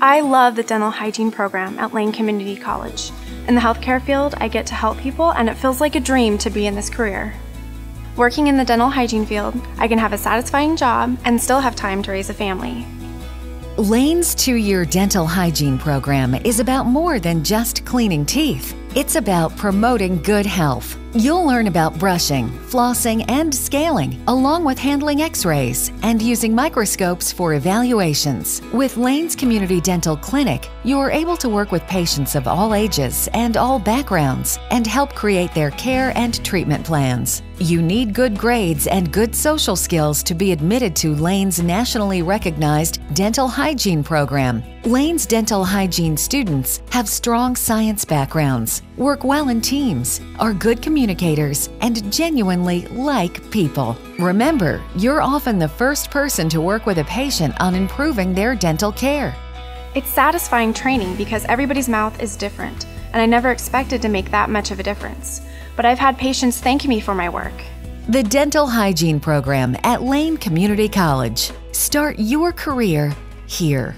I love the dental hygiene program at Lane Community College. In the healthcare field, I get to help people, and it feels like a dream to be in this career. Working in the dental hygiene field, I can have a satisfying job and still have time to raise a family. Lane's two year dental hygiene program is about more than just cleaning teeth. It's about promoting good health. You'll learn about brushing, flossing, and scaling, along with handling x rays and using microscopes for evaluations. With Lane's Community Dental Clinic, you're able to work with patients of all ages and all backgrounds and help create their care and treatment plans. You need good grades and good social skills to be admitted to Lane's nationally recognized dental hygiene program. Lane's dental hygiene students have strong science backgrounds, work well in teams, are good communicators, and genuinely like people. Remember, you're often the first person to work with a patient on improving their dental care. It's satisfying training because everybody's mouth is different, and I never expected to make that much of a difference. But I've had patients thank me for my work. The Dental Hygiene Program at Lane Community College. Start your career here.